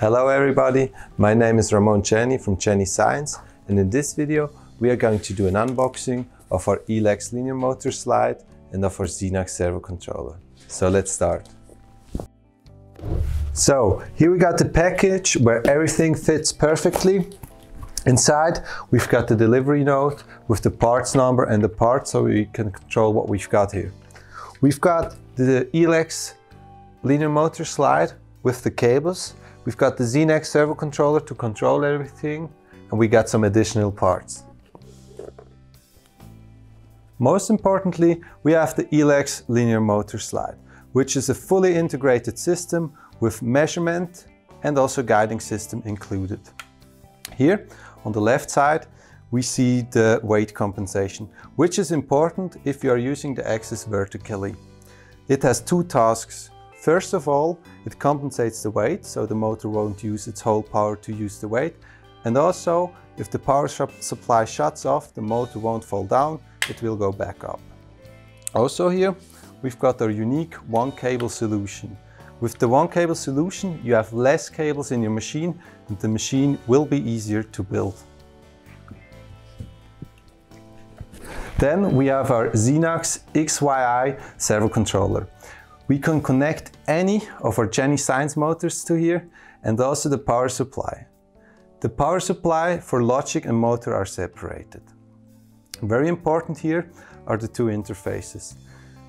Hello everybody, my name is Ramon Ceni from Jenny Science and in this video we are going to do an unboxing of our ELAX linear motor slide and of our Xenax servo controller. So let's start. So here we got the package where everything fits perfectly. Inside we've got the delivery note with the parts number and the parts so we can control what we've got here. We've got the ELAX linear motor slide with the cables. We've got the Xenax servo controller to control everything and we got some additional parts. Most importantly, we have the ELAX linear motor slide, which is a fully integrated system with measurement and also guiding system included. Here on the left side, we see the weight compensation, which is important if you are using the axis vertically. It has two tasks. First of all, it compensates the weight, so the motor won't use its whole power to use the weight. And also, if the power supply shuts off, the motor won't fall down, it will go back up. Also here, we've got our unique one cable solution. With the one cable solution, you have less cables in your machine and the machine will be easier to build. Then we have our Xenax Xvi servo controller. We can connect any of our Jenny Science motors to here and also the power supply. The power supply for logic and motor are separated. Very important here are the two interfaces.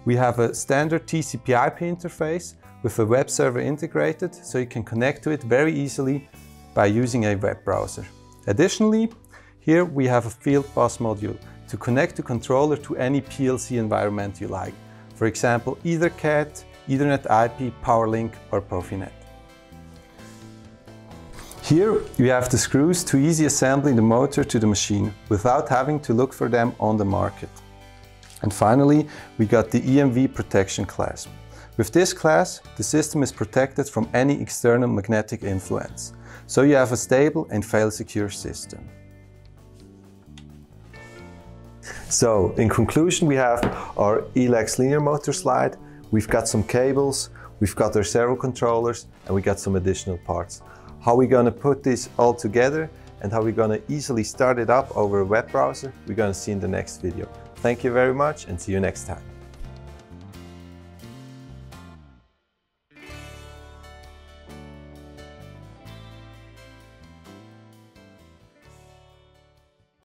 We have a standard TCP IP interface with a web server integrated so you can connect to it very easily by using a web browser. Additionally, here we have a field bus module to connect the controller to any PLC environment you like. For example, EtherCAT, Ethernet IP, PowerLink or Profinet. Here we have the screws to easy assembling the motor to the machine without having to look for them on the market. And finally, we got the EMV protection clasp. With this clasp, the system is protected from any external magnetic influence, so you have a stable and fail-secure system. So, in conclusion, we have our ELAX linear motor slide, we've got some cables, we've got our servo controllers, and we got some additional parts. How we're gonna put this all together and how we're gonna easily start it up over a web browser, we're gonna see in the next video. Thank you very much and see you next time.